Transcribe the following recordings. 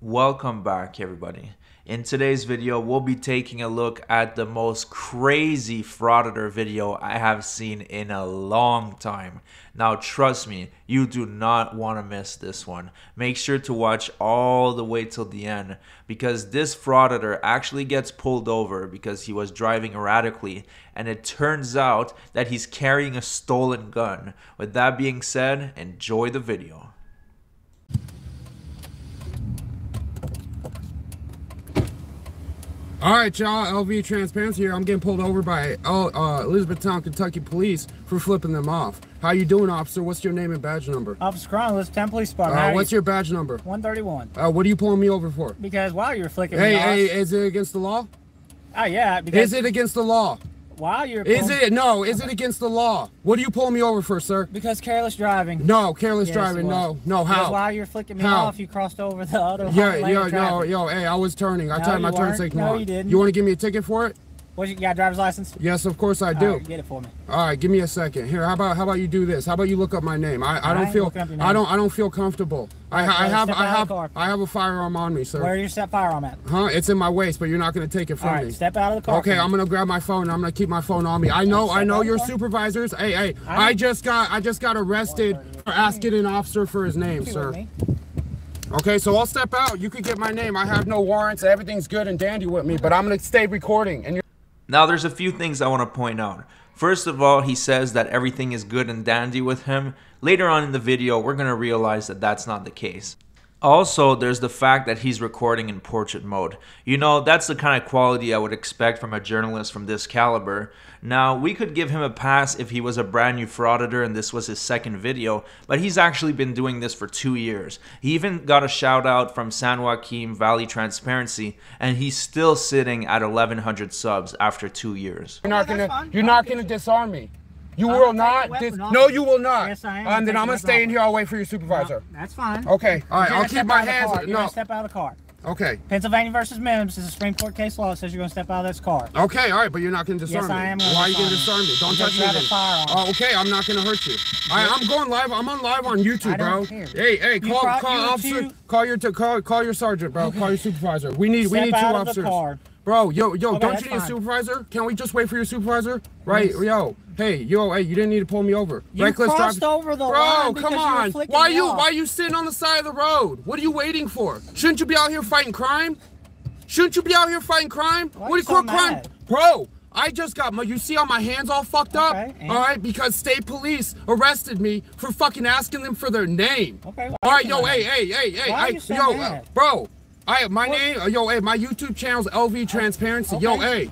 Welcome back everybody. In today's video, we'll be taking a look at the most crazy frauditor video I have seen in a long time. Now trust me, you do not want to miss this one. Make sure to watch all the way till the end because this frauditor actually gets pulled over because he was driving erratically and it turns out that he's carrying a stolen gun. With that being said, enjoy the video. All right, y'all. LV Transparency here. I'm getting pulled over by uh, uh, Elizabethtown, Kentucky Police for flipping them off. How you doing, officer? What's your name and badge number? Officer Cron, Elizabethtown Police Department. Uh, what's you- your badge number? 131? Uh, what are you pulling me over for? Because while you're flicking Hey, me off, hey, is it against the law? oh yeah, because Is it against the law? While you're Is it? No, is it against the law? What are you pulling me over for, sir? because careless driving. No, careless Yes, driving. No, no, Because how? while you're flicking me How? off, you crossed over the other Yeah, yeah, no, yo, hey, I was turning. I No, timed my turn weren't. signal. No, on. you didn't. You want to give me a ticket for it? What you got? a Driver's license? Yes, of course I do. right, get it for me. All right, give me a second. Here, how about how about you do this? How about you look up my name? I, I I don't feel your I don't I don't feel comfortable. I, right, I brother, have I have. I have a firearm on me, sir. Where your set firearm at? Huh? It's in my waist, but you're not gonna take it from All right, me. step out of the car. Okay. I'm gonna grab my phone. and I'm gonna keep my phone on me. I know, I know your supervisors. Hey, hey, I I just got, I just got arrested for asking an officer for his name, sir. Okay, so I'll step out. You can get my name. I have no warrants. Everything's good and dandy with me, but I'm gonna stay recording. And you're Now, there's a few things I want to point out. First of all, he says that everything is good and dandy with him. Later on in the video, we're going to realize that that's not the case. Also, there's the fact that he's recording in portrait mode. You know, that's the kind of quality I would expect from a journalist from this caliber. Now, we could give him a pass if he was a brand new frauditor and this was his second video, but he's actually been doing this for two years. He even got a shout out from San Joaquin Valley Transparency, and he's still sitting at 1100 subs after two years. You're not gonna, you're not gonna disarm me. You I'm will not. take the weapon dis- no, you will not. Yes, I am. Um, then I'm gonna stay in here. I'll wait for your supervisor. That's fine. Okay. All right. I'll keep my out of the hands. car. You're No. gonna step out of the car. Okay. Pennsylvania versus Mimms. Is a Supreme Court case law. It says you're gonna step out of this car. Okay, all right, but you're not gonna disarm Yes, me. I am Why are you gonna disarm disarm me? Don't touch me. have a then. firearm. Oh, okay, I'm not gonna hurt you. All right, I'm going live. I'm on live on YouTube, I bro. care. Hey, hey, You call, call officer, call your, call, call your sergeant, bro. Call your supervisor. We need, we need two out of the officers. car. Bro, yo, yo, Okay, don't you need a supervisor? Can we just wait for your supervisor? Right, Yes. yo, hey, yo, hey, you didn't need to pull me over. You Reckless crossed driving- over the Bro, line come because you on. Why you, off. why you sitting on the side of the road? What are you waiting for? Shouldn't you be out here fighting crime? Shouldn't you be out here fighting crime? Why what do you call so crime? mad? Bro, I just got my. You see how my hands all fucked up? Okay? All right, because state police arrested me for fucking asking them for their name. Okay, why All right, yo, hey, hey, hey, hey, I, so yo, uh, bro. I my name, uh, yo, hey, my YouTube channel's LV Transparency. Yo, hey.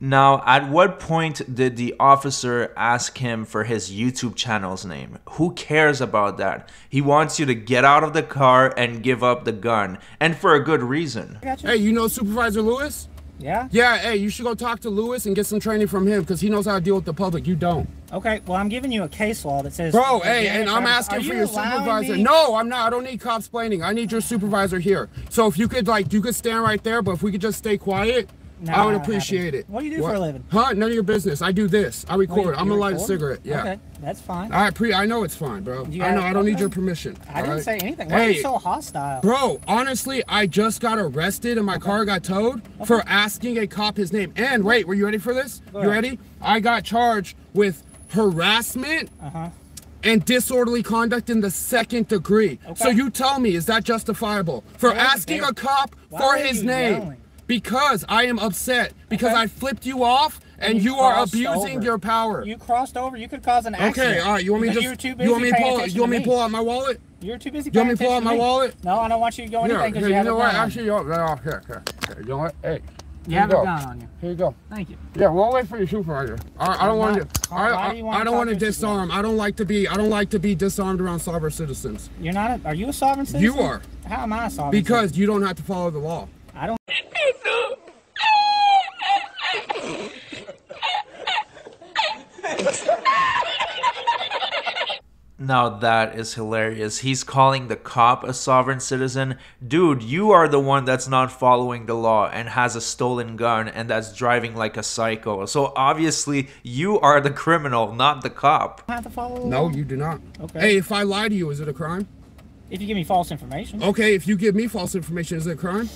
Now, at what point did the officer ask him for his YouTube channel's name? Who cares about that? He wants you to get out of the car and give up the gun, and for a good reason. I you. Hey, you know Supervisor Lewis? Yeah. Yeah, hey, you should go talk to Lewis and get some training from him because he knows how to deal with the public. You don't. Okay. Well, I'm giving you a case law that says. Bro, hey, and I'm asking for you your supervisor. me- No, I'm not. I don't need cops planning. I need your supervisor here. So if you could, like, you could stand right there, but if we could just stay quiet, No, I would appreciate it. What do you do for a living? Huh? None of your business. I do this. I What, record. I'm gonna light a cigarette. Yeah. Okay, that's fine. I pre. I know it's fine, bro. I know. I don't need your permission. I didn't alright? say anything. Why are you so hostile? Bro, honestly, I just got arrested and my car got towed for asking a cop his name. And wait, were you ready for this? Go You ahead. ready? I got charged with harassment Uh huh. and disorderly conduct in the second degree. So you tell me, is that justifiable for Why- asking a cop why for his name? yelling? Because I am upset because Okay. I flipped you off and, you you, are abusing over. your power. You crossed over. You could cause an accident. okay, all right. You want me to just you were too busy you want me to pull you want me to pull out my wallet? You're too busy. You want me to pull out my wallet? No, I don't want you to go anything because you you have know what? Actually, yo, no, here, here, here. You know what? Hey, you here have you a go. gun on you. Here you go. Thank you. Yeah, we'll wait for your supervisor. I, I don't want to. I, do I, don't want to disarm. I don't like to be. I don't like to be disarmed around sovereign citizens. You're not. A, are you a sovereign citizen? You are. How am I a sovereign? Because you don't have to follow the law. citizen? I don't. Now that is hilarious. He's calling the cop a sovereign citizen. Dude, you are the one that's not following the law and has a stolen gun and that's driving like a psycho. So obviously, you are the criminal, not the cop. have to follow. No, you do not. Okay. Hey, if I lie to you, is it a crime? If you give me false information. Okay, if you give me false information, is it a crime?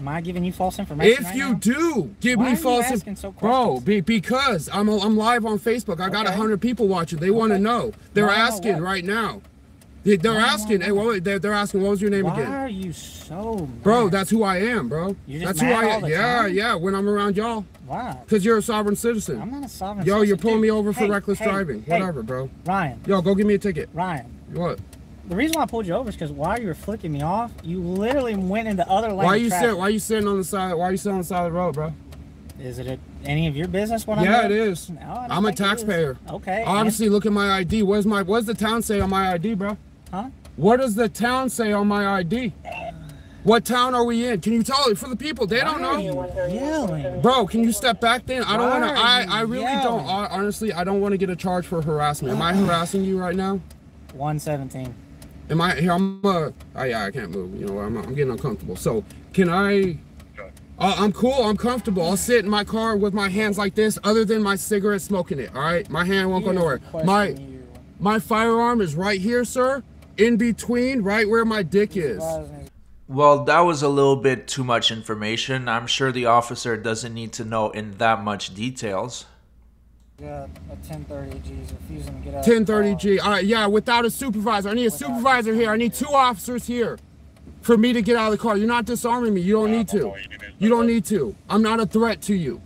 Am I giving you false information? If right you now? do give Why me are false, inf- asking so bro, be, because I'm I'm live on Facebook. I got a Okay. hundred people watching. They want to know. They're asking right now. They, they're Wanna asking. Hey, what? they're, they're asking. What was your name Why again? are you so mad? Bro, that's who I am, bro. You're just that's who I all am. Yeah, time? yeah. When I'm around y'all, Why? cause you're a sovereign citizen. I'm not a sovereign Yo, you're pulling Dude, me over for hey, reckless hey, driving. hey, Whatever, bro. Ryan, Yo, go give me a ticket. Ryan. What? The reason why I pulled you over is because while you were flicking me off, you literally went into other lanes. Why are you sit? Why are you sitting on the side? Why are you sitting on the side of the road, bro? Is it any of your business? What I'm Yeah, it is. No, I'm a think it is. taxpayer. Okay. Obviously, look at my ID. Where's my? What's the town say on my ID, bro? huh? What does the town say on my ID? What town are we in? Can you tell it for the people? They don't know. you yelling? Bro, can you step back then? I don't want to. I, I really yelling? don't. Honestly, I don't want to get a charge for harassment. Am I harassing you right now? 117. Am I? Here, I'm. Uh, oh, yeah, I can't move. You know, I'm, I'm getting uncomfortable. So, can I? Uh, I'm cool. I'm comfortable. I'll sit in my car with my hands like this, other than my cigarette smoking it. All right, my hand won't go nowhere. My my firearm is right here, sir. In between, right where my dick is. Well, that was a little bit too much information. I'm sure the officer doesn't need to know in that much details. Yeah, a 1030 G's refusing to get out. 1030 G. All right, yeah, without a supervisor. I need a supervisor here. I need two officers here for me to get out of the car. You're not disarming me. You don't need to. You don't need to. I'm not a threat to you.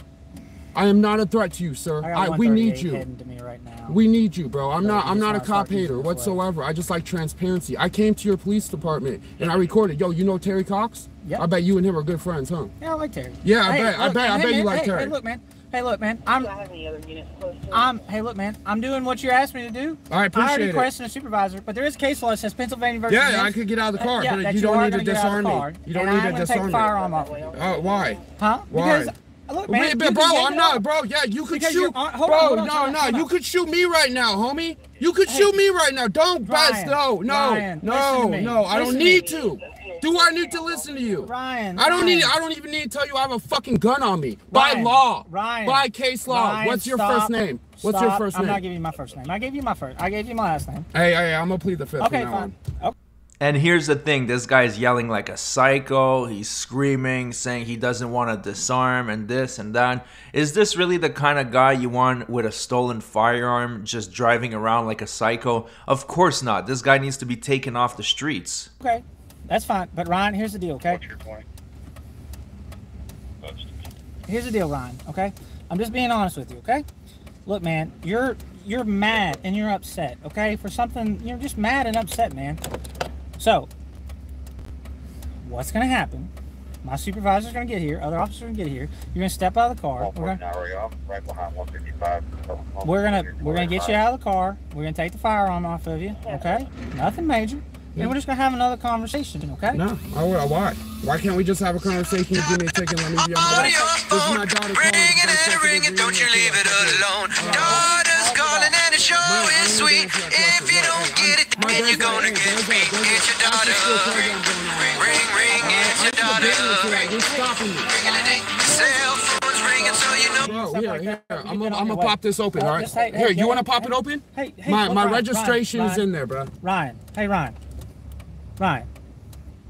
I am not a threat to you, sir. I I, we need you. to me right now. We need you, bro. I'm not. I'm not a cop hater this way. whatsoever. I just like transparency. I came to your police department and I recorded. Yo, you know Terry Cox? Yep. I bet you and him are good friends, huh? Yeah, I like Terry. Yeah, I Hey, bet- I look, bet- I hey, bet you like hey, Terry. Look, man. Hey, look, man. I'm. Do I have any other units posted? I'm. Hey, look, man. I'm doing what you asked me to do. I appreciate already it. questioned a supervisor, but there is case law that says Pennsylvania versus. Yeah, Nix. I could get out of the car, yeah, but that you don't need to gonna get out of disarm me. You don't and need to I'm gonna disarm take me. the firearm off of you. Uh, why? Huh? Why? Because look, man. Wait, but bro, I'm not, off. bro. Yeah, you could Because shoot, you're- uh, hold bro. on, hold on, no, no, you could shoot me right now, homie. You could Hey. shoot me right now. Don't best, Ryan, no, no, Ryan, listen no, no. I don't Listen to need to. Do I need to listen to you? Ryan. I don't need. I don't even need to tell you I have a fucking gun on me by law, Ryan, by case law. Ryan, What's your stop, first name? What's your first name? I'm name? not giving you my first name. I gave you my first. I gave you my last name. hey, hey, I'm gonna plead the fifth. Okay, fine. on. Okay. And here's the thing this guy's yelling like a psycho. He's screaming, saying he doesn't want to disarm and this and that. Is this really the kind of guy you want with a stolen firearm just driving around like a psycho? Of course not. This guy needs to be taken off the streets. Okay. That's fine. But Ryan, here's the deal, okay? What's your point? Here's the deal, Ryan. Okay, I'm just being honest with you. Okay, look, man, you're you're mad and you're upset. Okay, for something you're just mad and upset, man. So, what's gonna happen? My supervisor's gonna get here. Other officers are gonna get here. You're gonna step out of the car. We're off, right behind 155. we're gonna we're gonna get you out of the car. We're gonna take the firearm off of you. Okay, nothing major. And we're just gonna have another conversation. Okay. No, I, would- why? Why can't we just have a conversation? Give me a ticket, let me be on my on This is my phone, daughter ring calling. it and ring it, don't you leave it alone. Daughter's calling and it sure is sweet. If you don't get it, then you're gonna get beat. It's your daughter. Ring, ring, ring, it's your daughter. You're stopping me. Cell phone's ringing, so you know. Bro, Stuff here, here. I'm gonna on I'm your gonna way. pop this open, all right? just hey, hey, Here, you wanna pop it open? Hey, hey, My my Ryan, registration is in there, bro. Ryan, hey Ryan. Ryan,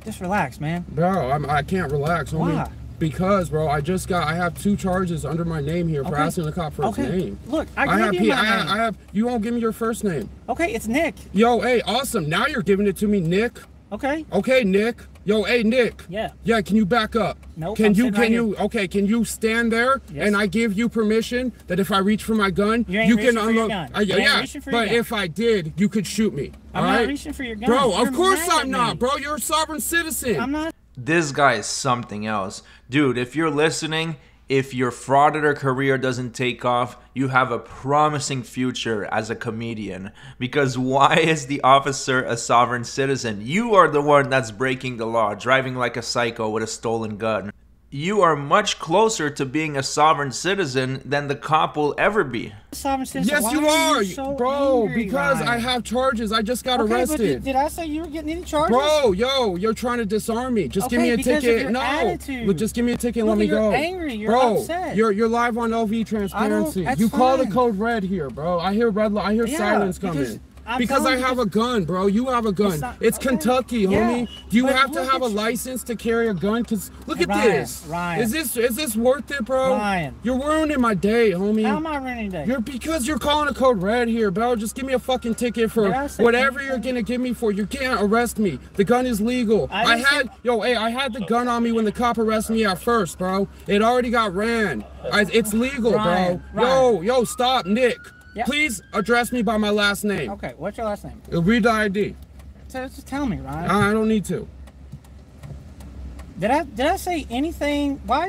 just relax, man. Bro, I'm, I can't relax. homie. Why? Because, bro, I just got I have two charges under my name here for asking the cop for his Okay. name. Look, I, I have, you I, name. I have. You won't give me your first name. Okay, it's Nick. Yo, hey, awesome. Now you're giving it to me, Nick. Okay. Okay, Nick. Yo, hey, Nick. Yeah. Yeah, can you back up? Nope, Can I'm you can right you okay, can you stand there Yes. and I give you permission that if I reach for my gun, You ain't can reaching for your unload gun. Uh, You yeah, reaching for your but gun. if I did, you could shoot me. I'm all not right? reaching for your gun. Bro, You're of course I'm not, me. bro. You're a sovereign citizen. I'm not. This guy is something else. Dude, if you're listening, if your frauditor career doesn't take off, you have a promising future as a comedian. Because why is the officer a sovereign citizen? You are the one that's breaking the law, driving like a psycho with a stolen gun. You are much closer to being a sovereign citizen than the cop will ever be. Sovereign citizen. Yes, Why you are, so bro. angry, because Ryan? I have charges. I just got Okay, but arrested. did, did I say you were getting any charges? Bro, yo, you're trying to disarm me. Just give me a because of ticket. your no, attitude. Look, just give me a ticket and Look let at me you're go. angry, you're bro, upset. you're you're live on LV transparency. that's You call the code red here, bro. I hear red. I hear Yeah, silence coming. Because I'm because I have a gun, bro. You have a gun. It's It's, okay. Kentucky, Yeah, homie. Do you but have to have a you- license to carry a gun? Cause look at Ryan, this. Ryan. Is this is this worth it, bro? Ryan. You're ruining my day, homie. How am I running day? You're because you're calling a code red here, bro. Just give me a fucking ticket for say whatever you're gonna give me for. You can't arrest me. The gun is legal. I I, had yo, hey, I had the gun on me when the cop arrested me at first, bro. It already got ran. I, it's legal, Ryan, bro. Yo, yo, stop, Nick. Yeah. Please address me by my last name. Okay, what's your last name? Read the ID. So just tell me, Ryan. I don't need to. did I did I say anything? Why?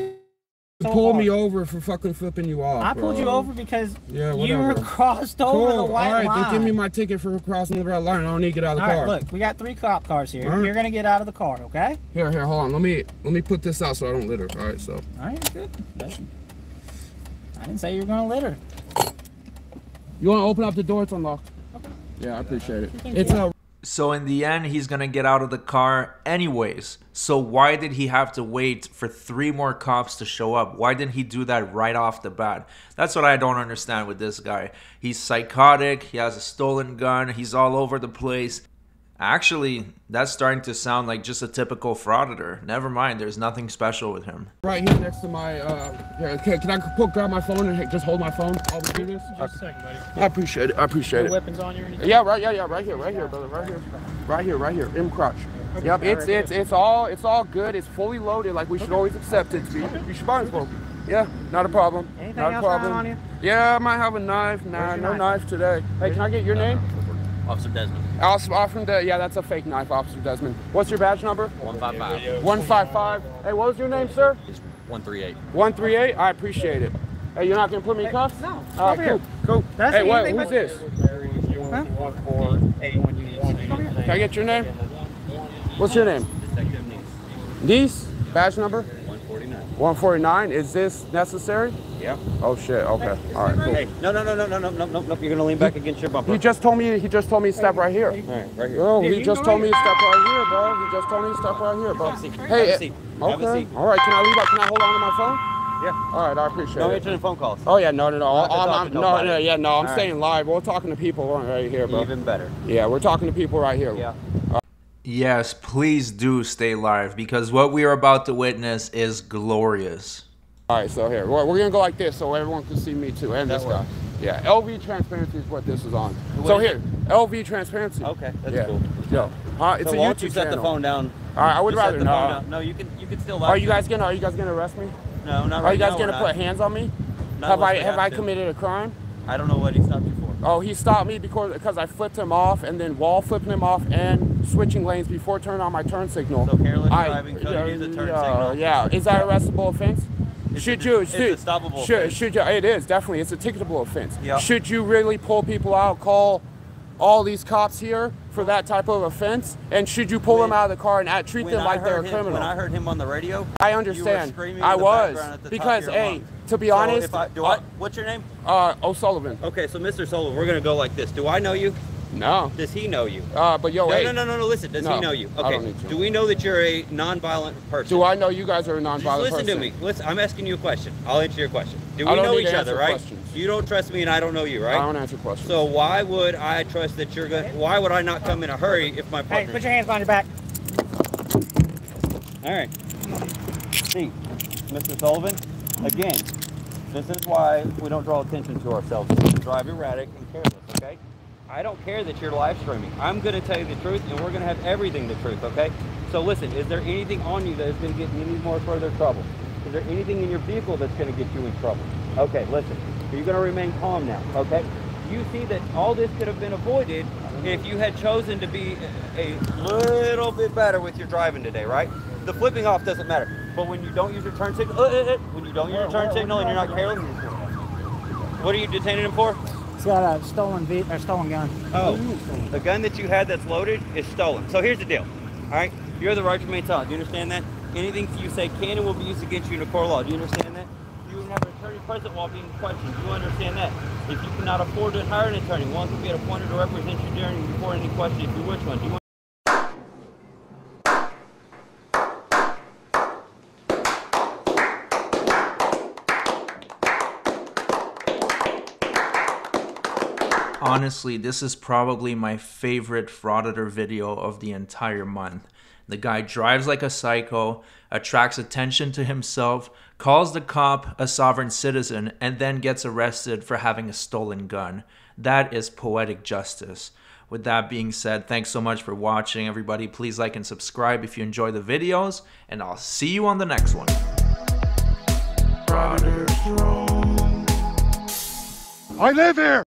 You so pulled me over for fucking flipping you off. I pulled you over because Yeah, you were crossed over Cool. the All white right, line. then give me my ticket for crossing the red line. I don't need to get out of the All car. right, look, we got three cop cars here. All right. You're gonna get out of the car, okay? Here, here, hold on. Let me let me put this out so I don't litter. All right, so. All right, good. I didn't say you were gonna litter. You want to open up the door? It's unlocked. Yeah, I appreciate it. Thank It's a So in the end, he's gonna get out of the car anyways. So why did he have to wait for three more cops to show up? Why didn't he do that right off the bat? That's what I don't understand with this guy. He's psychotic. He has a stolen gun. He's all over the place. Actually, that's starting to sound like just a typical frauditor. Never mind, there's nothing special with him. right here next to my. Uh, here, okay, can I put, grab my phone and hey, just hold my phone? I'll do this. Just a second, buddy. I appreciate it. I appreciate No it. weapons on you or anything? Yeah, right. Yeah, yeah, right here, right here, brother, right here, right here, right here, in crotch. Yep, it's it's it's all it's all good. It's fully loaded. Like we should always accept it. You, you should buy it for. Yeah, not a problem. Anything not a else problem. on you? Yeah, I might have a knife. Nah, no knife? knife? today. Hey, can I get your name? Officer Desmond, Officer, Officer, De- yeah, that's a fake knife, Officer Desmond. What's your badge number? 155. 155. Hey, what was your name, sir? 138. 138. I appreciate it. Hey, you're not gonna put me in cuffs? No, All stop right, cool, cool. That's hey, what, who's but- this? Huh? Can I get your name? What's your name? Detective Nice, Niece. Badge number? 149. 149. Is this necessary? Yeah. Oh shit. Okay. All right. Cool. Hey, no, no, no, no, no, no, no, no, no. You're gonna lean back against your bumper. He just told me. He just told me to step right here. All right, right here. Oh, bro, Here, he just told me to step right here, bro. He just told me to step right here, bro. Have a seat. Hey, Have a seat. Have a okay. seat. All right. Can I leave? Can I hold on to my phone? Yeah. All right. I appreciate No it. answering phone calls. Oh yeah, no, no, no. Not to I'm, I'm, no, nobody. no, yeah, no. I'm All right. staying live. We're talking to people right here, bro. Even better. Yeah, we're talking to people right here. Yeah. Yes, please do stay live because what we are about to witness is glorious. All right, so here we're, we're gonna go like this, so everyone can see me too, and this That guy. Yeah, LV transparency is what this is on. What so is here, LV transparency. Okay, that's yeah. cool. Yo, uh, it's so a why YouTube don't you set channel. the phone down? All right, I would Just rather not. No, you can you can still. Are live you guys gonna Are you guys gonna arrest me? No, not right Are you guys now, gonna put not. hands on me? Not have I unless Have I to. committed a crime? I don't know what he stopped you for. Oh, he stopped me because because I flipped him off and then wall flipping him off and switching lanes before turning on my turn signal. So careless I- driving, failure to use a turn yeah, signal. Yeah, is that arrestable offense? It's should a- you? it's a should, stoppable should, offense. should you? It is definitely. It's a ticketable offense. Yeah. Should you really pull people out, call all these cops here for that type of offense, and should you pull When- them out of the car and act, treat them like they're a him- criminal? When I heard him on the radio, I understand. I was at the top of because, hey, to be So honest, if I, do I- what's your name? uh, O'Sullivan. Okay, so Mr. Sullivan, we're gonna go like this. Do I know you? No. Does he know you? Uh, but yo, No, hey, no, no, no, no. Listen, does No, he know you? Okay. don't need to. Do we know that you're a non-violent person? do I know you guys are a Just nonviolent listen person? Listen to me. Listen, I'm asking you a question. I'll answer your question. Do I we don't know each other, right? questions. You don't trust me, and I don't know you, right? I don't answer questions. So why would I trust that you're gonna? Why would I not come in a hurry if my Hey, partner? put your hands behind your back. All right. See, Mr. Sullivan, again, this is why we don't draw attention to ourselves. We drive erratic and careless, okay? I don't care that you're live streaming. I'm going to tell you the truth, and we're going to have everything the truth, okay? So listen, is there anything on you that is going to get you any more further trouble? Is there anything in your vehicle that's going to get you in trouble? Okay, listen. You're going to remain calm now, okay? You see that all this could have been avoided if you had chosen to be a little bit better with your driving today, right? The flipping off doesn't matter, but when you don't use your turn signal, uh, uh, uh, when you don't use your turn signal and you're not careless, what are you detaining him for? He's got a stolen ve- or stolen gun. Oh, the gun that you had that's loaded is stolen. So here's the deal. All right, You're the right to silent. Do you understand that? Anything you say can and will be used against you in a court of law. Do you understand that? You would have an attorney present while being questioned. Do you understand that? If you cannot afford to hire an attorney, one can be appointed to represent you during before any question. You wish one, do you honestly, this is probably my favorite frauditor video of the entire month. The guy drives like a psycho, attracts attention to himself, calls the cop a sovereign citizen, and then gets arrested for having a stolen gun. That is poetic justice. With that being said, thanks so much for watching, everybody. Please like and subscribe if you enjoy the videos, and I'll see you on the next one. I live here.